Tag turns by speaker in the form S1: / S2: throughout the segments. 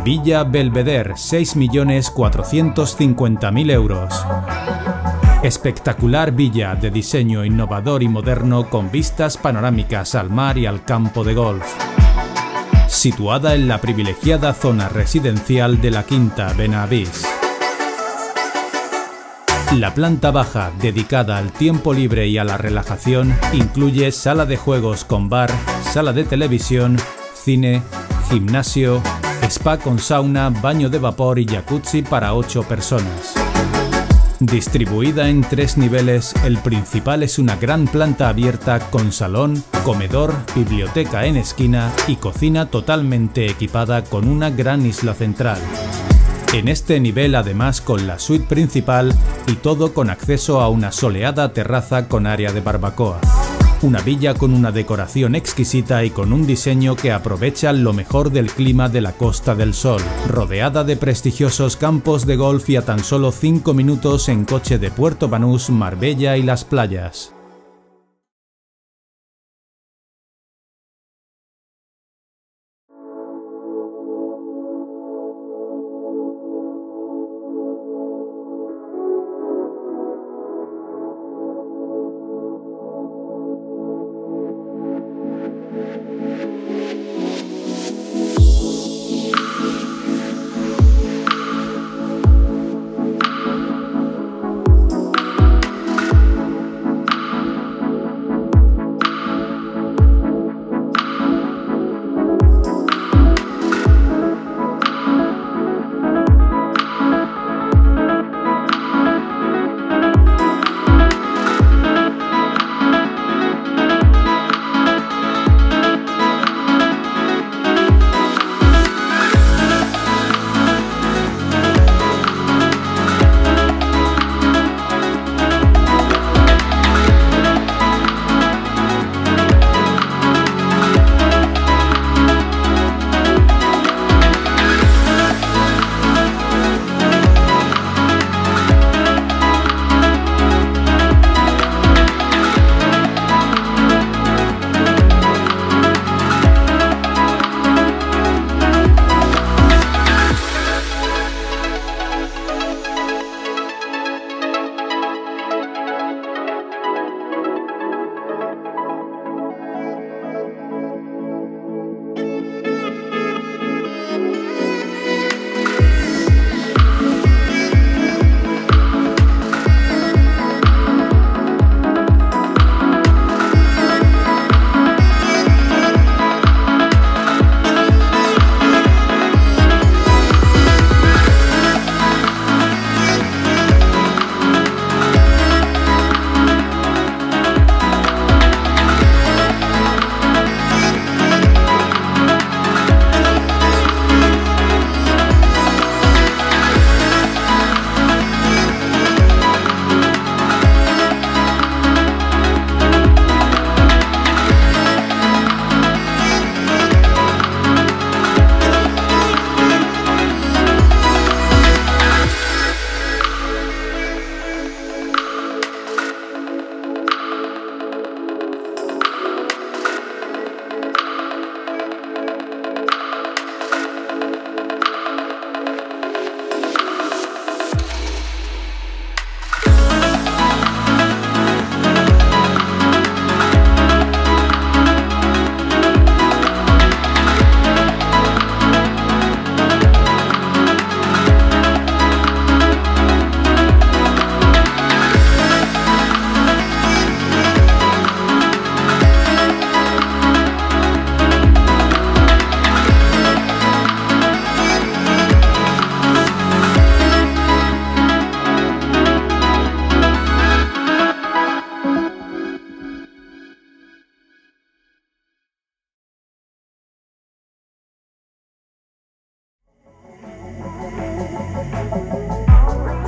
S1: Villa Belvedere, 6.450.000 euros. Espectacular villa de diseño innovador y moderno con vistas panorámicas al mar y al campo de golf. Situada en la privilegiada zona residencial de la Quinta Benavís. La planta baja, dedicada al tiempo libre y a la relajación, incluye sala de juegos con bar, sala de televisión, cine, gimnasio, spa con sauna, baño de vapor y jacuzzi para 8 personas. Distribuida en tres niveles, el principal es una gran planta abierta con salón, comedor, biblioteca en esquina y cocina totalmente equipada con una gran isla central. En este nivel además con la suite principal y todo con acceso a una soleada terraza con área de barbacoa. Una villa con una decoración exquisita y con un diseño que aprovecha lo mejor del clima de la Costa del Sol, rodeada de prestigiosos campos de golf y a tan solo 5 minutos en coche de Puerto Banús, Marbella y las playas.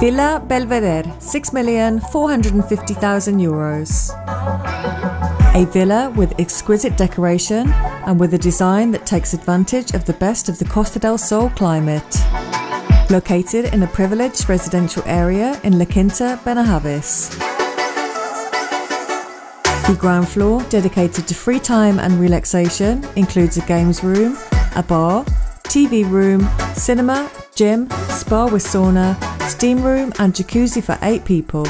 S2: Villa Belvedere, 6,450,000 euros. A villa with exquisite decoration and with a design that takes advantage of the best of the Costa del Sol climate. Located in a privileged residential area in La Quinta Benahavis. The ground floor, dedicated to free time and relaxation, includes a games room, a bar, TV room, cinema, gym, spa with sauna, steam room and jacuzzi for 8 people.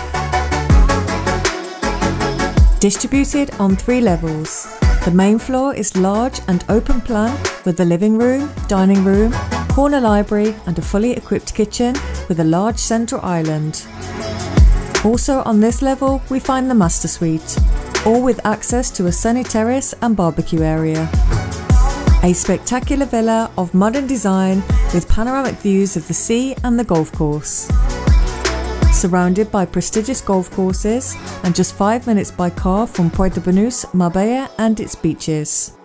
S2: Distributed on three levels. The main floor is large and open plan with the living room, dining room, corner library and a fully equipped kitchen with a large central island. Also on this level we find the master suite, all with access to a sunny terrace and barbecue area. A spectacular villa of modern design with panoramic views of the sea and the golf course. Surrounded by prestigious golf courses and just 5 minutes by car from Puerto Banús, Marbella and its beaches.